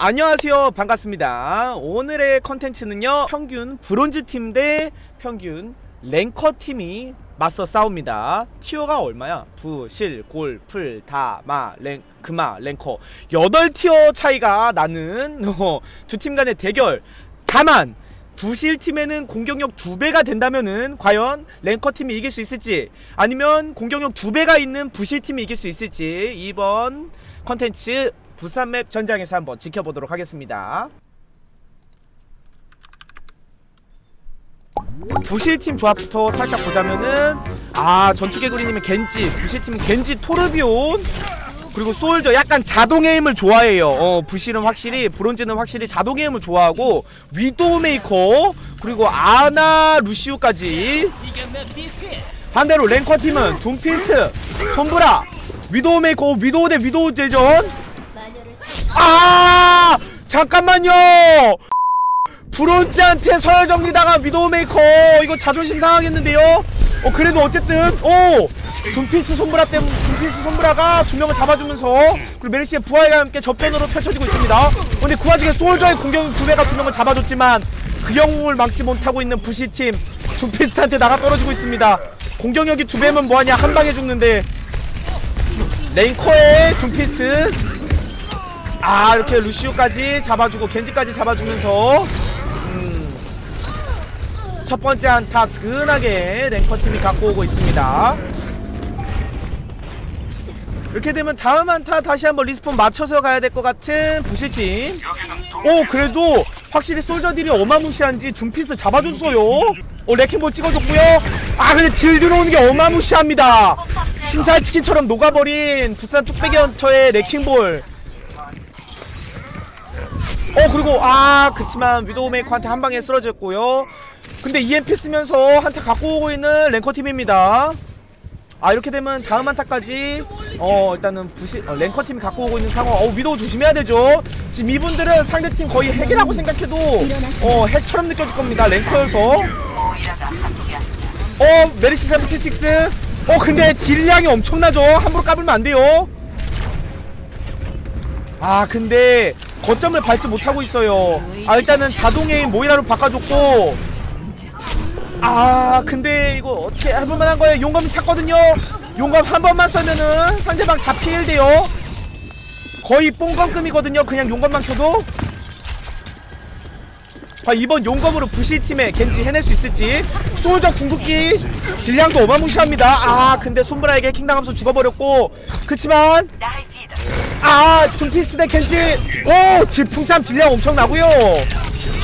안녕하세요. 반갑습니다. 오늘의 컨텐츠는요 평균 브론즈 팀 대 평균 랭커 팀이 맞서 싸웁니다. tier가 얼마야? 부, 실, 골, 플, 다, 마, 랭, 금마, 랭커. 8티어 차이가 나는 어, 두팀 간의 대결. 다만 부실팀에는 공격력 두배가 된다면은 과연 ranker팀이 이길 수 있을지 아니면 공격력 두배가 있는 부실팀이 이길 수 있을지 이번 컨텐츠 부산맵 전장에서 한번 지켜보도록 하겠습니다. 부실팀 조합부터 살짝 보자면은 아 전투개구리님은 겐지 부실팀은 겐지 토르비온. 그리고 솔저 약간 자동에임을 좋아해요. 어 부실은 확실히 브론즈는 확실히 자동에임을 좋아하고 위도우메이커 그리고 아나 루시우까지. 반대로 랭커팀은 둠피스트 솜브라 위도우메이커 위도우 대 위도우 대전 아 잠깐만요. 브론즈한테 서열 정리다가 위도우메이커. 이거 자존심 상하겠는데요? 어 그래도 어쨌든 오! 둠피스 솜브라 때문에 둠피스 솜브라가 두 명을 잡아주면서 그리고 메르시의 부활과 함께 접전으로 펼쳐지고 있습니다. 근데 그 와중에 솔저의 공격 두 배가 두 명을 잡아줬지만 그 영웅을 막지 못하고 있는 브실팀 둠피스한테 나가 떨어지고 있습니다. 공격력이 두 배면 뭐하냐. 한 방에 죽는데. 랭커의 둠피스 아 이렇게 루시오까지 잡아주고 겐지까지 잡아주면서 음, 첫 번째 한타 스근하게 랭커팀이 갖고 오고 있습니다. 이렇게 되면 다음 한타 다시 한번 respawn 맞춰서 가야 될 것 같은 브실팀. 오 그래도 확실히 솔저들이 어마무시한지 둠피스 잡아줬어요. 오 레킹볼 찍어줬고요. 아 근데 딜 들어오는 게 어마무시합니다. 순살치킨처럼 녹아버린 부산 뚝배기 헌터의 레킹볼 어 그리고 아 그치만 위도우메이커한테 한 방에 쓰러졌고요. 근데 EMP 쓰면서 한타 갖고 오고 있는 랭커팀입니다. 아 이렇게 되면 다음 한타까지 어 일단은 브실 어, 랭커팀이 갖고 오고 있는 상황. 어 위도우 조심해야 되죠. 지금 이분들은 상대팀 거의 핵이라고 생각해도 어 핵처럼 느껴질 겁니다 랭커여서. 어 메리시 76. 어 근데 딜량이 엄청나죠. 함부로 까불면 안 돼요. 아 근데 거점을 밟지 못하고 있어요. 아 일단은 자동 aim 모이라로 바꿔줬고. 아 근데 이거 어떻게 해볼만한 거예요? 용검이 찼거든요. 용검 한 번만 써면은 상대방 다 피해야 돼요. 거의 뽕검급이거든요. 그냥 용검만 켜도. 아, 이번 용검으로 브실팀에 겐지 해낼 수 있을지. 솔저 궁극기 딜량도 어마무시합니다. 아 근데 솜브라에게 해킹당하면서 죽어버렸고. 그치만 아 둠피스 대 겐지. 오 질풍참 딜량 엄청나고요.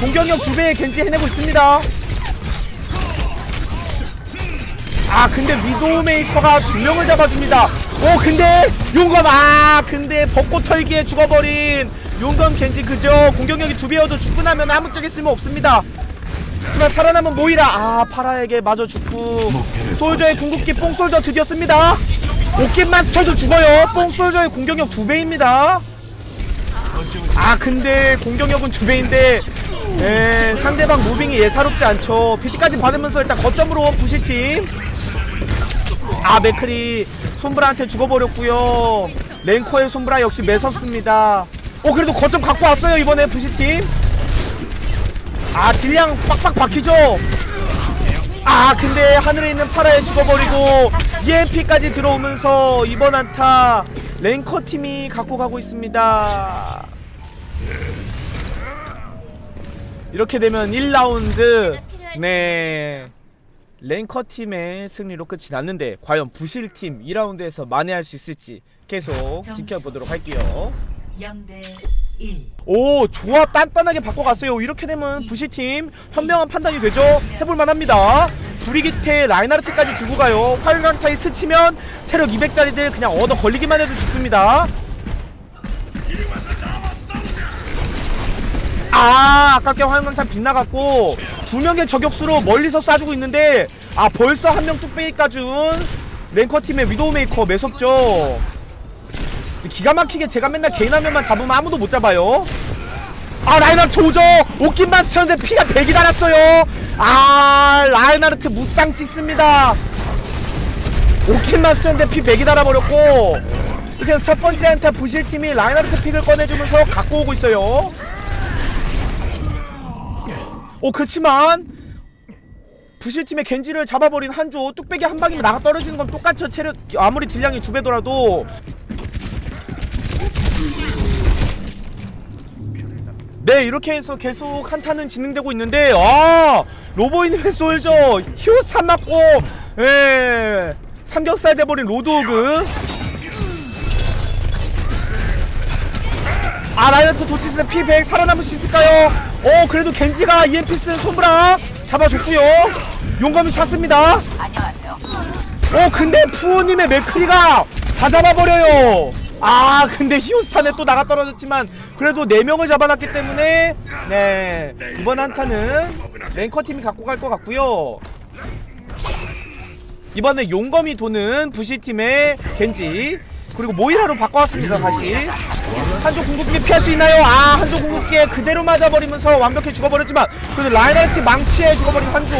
공격력 두배의 겐지 해내고 있습니다. 아 근데 위도우메이커가 두 명을 잡아줍니다. 오 근데 용검 아 근데 벚꽃 털기에 죽어버린 용검 겐지 그죠? 공격력이 두 배여도 죽고 나면 아무짝에 쓸모 없습니다. 하지만 살아남은 모이라 아 파라에게 마저 죽고 솔저의 궁극기 뽕솔저 드디어 씁니다 오kit만 스쳐도 죽어요. 뽕솔저의 공격력 두 배입니다. 아 근데 공격력은 두 배인데 에, 상대방 무빙이 예사롭지 않죠. PC까지 받으면서 일단 거점으로 부실팀. 아 맥크리 솜브라한테 죽어버렸고요. 랭커의 솜브라 역시 매섭습니다. 어 그래도 거점 갖고 왔어요 이번에 브실팀. 아 딜량 빡빡 박히죠? 아 근데 하늘에 있는 파라에 죽어버리고 EMP까지 들어오면서 이번 한타 랭커 팀이 갖고 가고 있습니다. 이렇게 되면 1라운드. 네. 랭커 팀의 승리로 끝이 났는데 과연 부실 팀 2라운드에서 만회할 수 있을지 계속 지켜보도록 할게요. 0대 1. 오 조합 단단하게 바꿔갔어요. 이렇게 되면 부시팀 현명한 판단이 되죠? 해볼만합니다. 브리기테 라인하르트까지 두고 가요. 활강타에 스치면 체력 200짜리들 그냥 얻어 걸리기만 해도 죽습니다. 아 아깝게 화염강타 빗나갔고 두 명의 저격수로 멀리서 쏴주고 있는데 아 벌써 한 명 뚝배기 까준 랭커팀의 위도우메이커 매섭죠 기가 막히게 제가 맨날 개인 화면만 잡으면 아무도 못 잡아요. 아 라인하르트 오죠 옷깃만 스쳤는데 피가 100이 달았어요. 아 라인하르트 무쌍 찍습니다. 옷깃만 스쳤는데 피 100이 달아버렸고. 해서 첫 번째 한타 브실팀이 라인하르트 pick을 꺼내주면서 갖고 오고 있어요. 오 그렇지만 브실팀의 겐지를 잡아버린 한조 뚝배기 한 방이 나가 떨어지는 건 똑같죠. 체력 아무리 딜량이 두 배더라도 네 이렇게 해서 계속 한타는 진행되고 있는데 아 로보이님의 솔저 히오스탄 맞고 예 삼겹살 돼버린 로드오그. 아 라이너트 도치스의 P100 살아남을 수 있을까요? 어 그래도 겐지가 EMP 쓴 손브라 잡아줬고요. 용감히 찼습니다. 어 근데 푸오님의 맥크리가 다 잡아버려요 아 근데 히오스탄에 또 나가 떨어졌지만 그래도 4명을 잡아놨기 때문에 네 이번 한타는 랭커팀이 갖고 갈 것 같고요. 이번에 용검이 도는 브실팀의 겐지 그리고 모이라로 바꿔왔습니다 다시. 한조 궁극기 피할 수 있나요? 아 한조 궁극기에 그대로 맞아버리면서 완벽히 죽어버렸지만 그래도 라인하르트 망치에 죽어버린 한조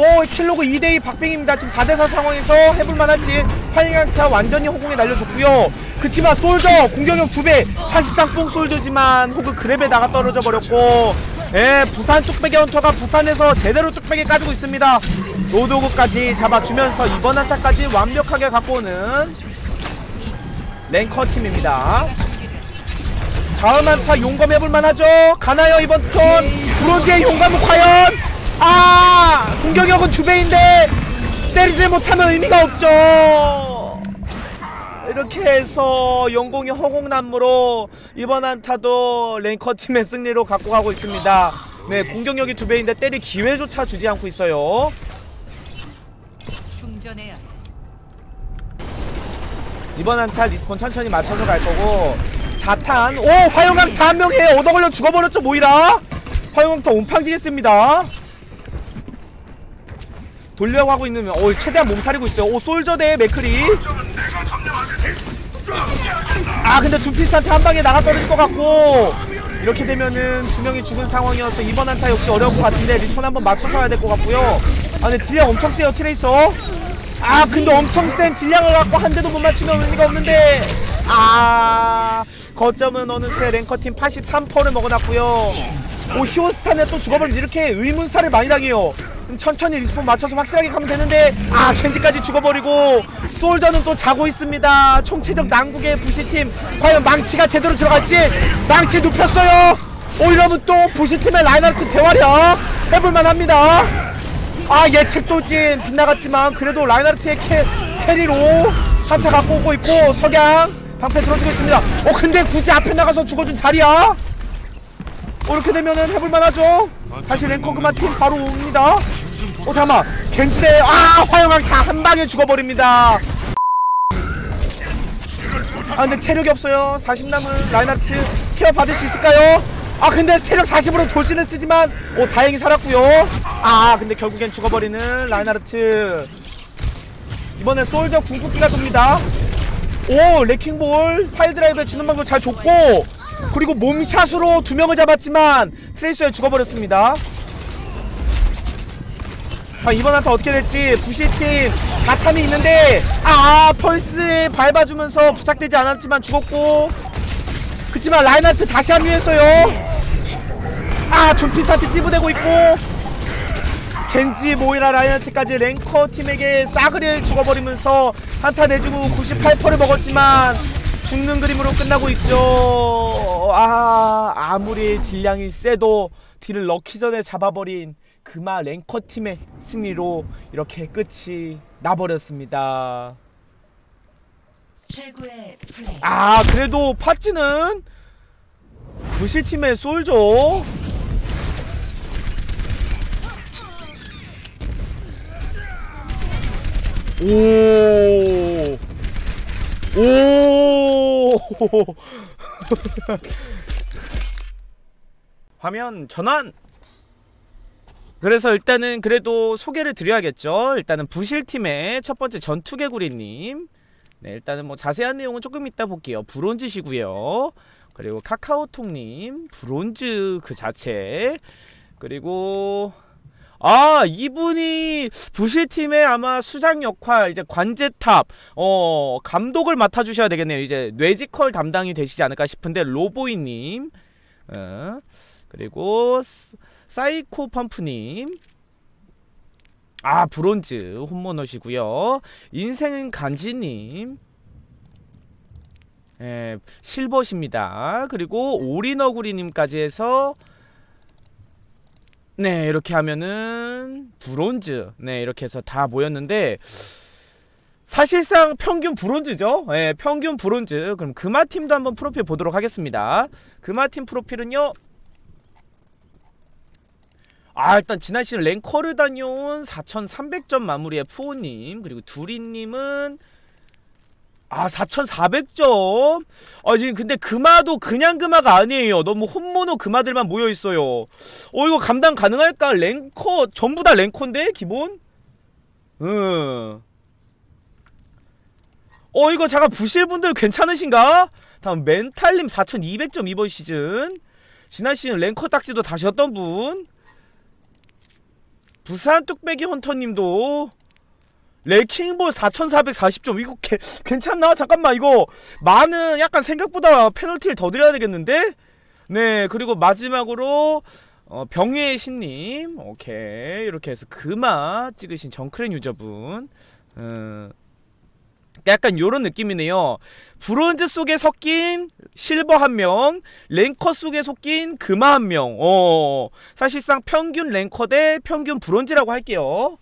오 kill log 2대2 박빙입니다. 지금 4대4 상황에서 해볼만 할지. 화염강타 완전히 허공에 날려줬고요. 그치만 솔저 공격력 2배. 사실상 뽕 솔저지만 혹은 그랩에 나가 떨어져 버렸고 예 부산 뚝배기 헌터가 부산에서 제대로 뚝배기 까지고 있습니다. 로드오그까지 잡아주면서 이번 한타까지 완벽하게 갖고 오는 랭커 팀입니다. 다음 한타 용감 해볼만 하죠? 가나요 이번 턴? 브론즈의 용감은 과연 아 공격력은 두 배인데 때리지 못하면 의미가 없죠. 이렇게 해서 영공이 허공난무로 이번 한타도 랭커 팀의 승리로 갖고 가고 있습니다. 네 공격력이 두 배인데 때릴 기회조차 주지 않고 있어요. 충전해야 해. 이번 한타 리스폰 천천히 맞춰서 갈 거고. 자탄. 오 화용강타 한 명에 얻어걸려 죽어버렸죠 모이라. 화용강타 온팡지겠습니다 돌려고 하고 있는 오 최대한 몸 사리고 있어요. 오 솔저 대 맥크리. 아 근데 둠피스한테 한 방에 나가 떨어질 것 같고. 이렇게 되면은 두 명이 죽은 상황이어서 이번 한타 역시 어려울 것 같은데 respawn 한번 맞춰서 가야 될 것 같고요. 아 근데 딜량 엄청 세요 트레이서. 아 근데 엄청 센 딜량을 갖고 한 대도 못 맞추면 의미가 없는데. 아 거점은 어느 새 랭커팀 83%를 먹어놨고요. 오 히오스탄에 또 죽어버리면 이렇게 의문사를 많이 당해요. 그럼 천천히 respawn 맞춰서 확실하게 가면 되는데 아 겐지까지 죽어버리고 솔저는 또 자고 있습니다. 총체적 난국의 부실팀. 과연 망치가 제대로 들어갈지? 망치 눕혔어요. 오 이러면 또 부실팀의 라인하르트 대활약 해볼만 합니다. 아 예측 돌진 빗나갔지만 그래도 라인하르트의 캐, carry로 한타 갖고 오고 있고 석양 방패 들어주고 있습니다. 어 근데 굳이 앞에 나가서 죽어준 자리야? 어 이렇게 되면은 해볼만하죠? 다시 랭커 그마 팀 바로 옵니다. 어 잠깐만. 겐지대 아 화영왕 다 한 방에 죽어버립니다. 아 근데 체력이 없어요. 40 남은 라인하르트 케어 받을 수 있을까요? 아 근데 체력 40으로 돌진을 쓰지만 오 다행히 살았고요. 아 근데 결국엔 죽어버리는 라인하르트. 이번엔 솔저 궁극기가 돕니다 오 레킹볼. 파일드라이버 주는 방법 잘 줬고 그리고 몸샷으로 두 명을 잡았지만 트레이서에 죽어버렸습니다. 아 이번 한타 어떻게 될지 부실팀 자탄이 있는데 아 펄스에 밟아주면서 부착되지 않았지만 죽었고 그치만 라인하르트 다시 합류했어요. 아 둠피스트한테 찌부대고 있고 겐지 모이라 라인하르트까지 랭커 팀에게 싸그리를 죽어버리면서 한타 내주고 98%를 먹었지만 죽는 그림으로 끝나고 있죠. 아 아무리 딜량이 세도 딜을 넣기 전에 잡아버린 그마 랭커 팀의 승리로 이렇게 끝이 나버렸습니다. 최고의 플레이. 아 그래도 팟지는 부실팀의 솔저 오. 오. 화면 전환. 그래서 일단은 그래도 소개를 드려야겠죠. 일단은 부실팀의 첫 번째 전투개구리님. 네, 일단은 뭐 자세한 내용은 조금 이따 볼게요. 브론즈시고요. 그리고 카카오톡님, 브론즈 그 자체. 그리고 아 이분이 부실팀의 아마 수장 역할 이제 관제탑 어 감독을 맡아주셔야 되겠네요. 이제 뇌지컬 담당이 되시지 않을까 싶은데 로보이님 어, 그리고 스- 사이코 펌프님. 아 브론즈 홈모너시고요. 인생은 간지님. 예 실버십니다. 그리고 오리너구리님까지 해서 네 이렇게 하면은 브론즈. 네 이렇게 해서 다 모였는데 사실상 평균 브론즈죠. 예 평균 브론즈. 그럼 금화팀도 한번 프로필 보도록 하겠습니다. 금화팀 프로필은요. 아 일단 지난 시즌 랭커를 다녀온 4300점 마무리의 푸오님 그리고 두리님은 아 4400점. 아 지금 근데 금화도 그냥 금화가 아니에요. 너무 홈모노 금화들만 모여있어요. 어 이거 감당 가능할까? 랭커 전부 다 랭커인데 기본? 음. 어 이거 잠깐 부실분들 괜찮으신가? 다음 멘탈님 4200점 이번 시즌. 지난 시즌 랭커 딱지도 다셨던 분. 부산 뚝배기 헌터님도 레킹볼 4440점. 이거 개, 괜찮나? 잠깐만 이거 많은 약간 생각보다 페널티를 더 드려야 되겠는데? 네 그리고 마지막으로 어, 병의 신님. 오케이. 이렇게 해서 금화 찍으신 정크랜 유저분. 음, 약간 요런 느낌이네요. 브론즈 속에 섞인 실버 한명 랭커 속에 섞인 금화 한명. 어, 사실상 평균 랭커 대 평균 브론즈라고 할게요